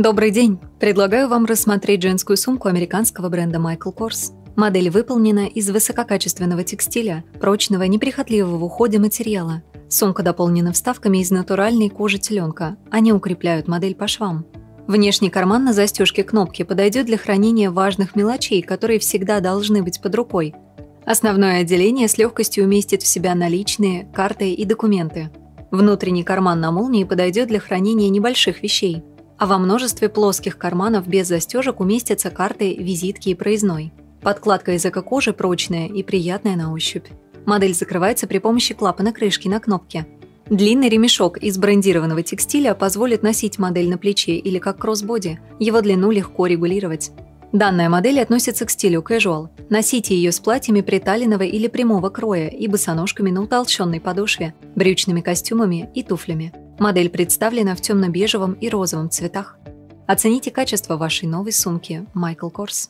Добрый день! Предлагаю вам рассмотреть женскую сумку американского бренда Michael Kors. Модель выполнена из высококачественного текстиля, прочного, неприхотливого в уходе материала. Сумка дополнена вставками из натуральной кожи теленка. Они укрепляют модель по швам. Внешний карман на застежке кнопки подойдет для хранения важных мелочей, которые всегда должны быть под рукой. Основное отделение с легкостью уместит в себя наличные, карты и документы. Внутренний карман на молнии подойдет для хранения небольших вещей – а во множестве плоских карманов без застежек уместятся карты, визитки и проездной. Подкладка из эко-кожи прочная и приятная на ощупь. Модель закрывается при помощи клапана крышки на кнопке. Длинный ремешок из брендированного текстиля позволит носить модель на плече или как кроссбоди. Его длину легко регулировать. Данная модель относится к стилю casual. Носите ее с платьями приталенного или прямого кроя и босоножками на утолщенной подошве, брючными костюмами и туфлями. Модель представлена в темно-бежевом и розовом цветах. Оцените качество вашей новой сумки Michael Kors.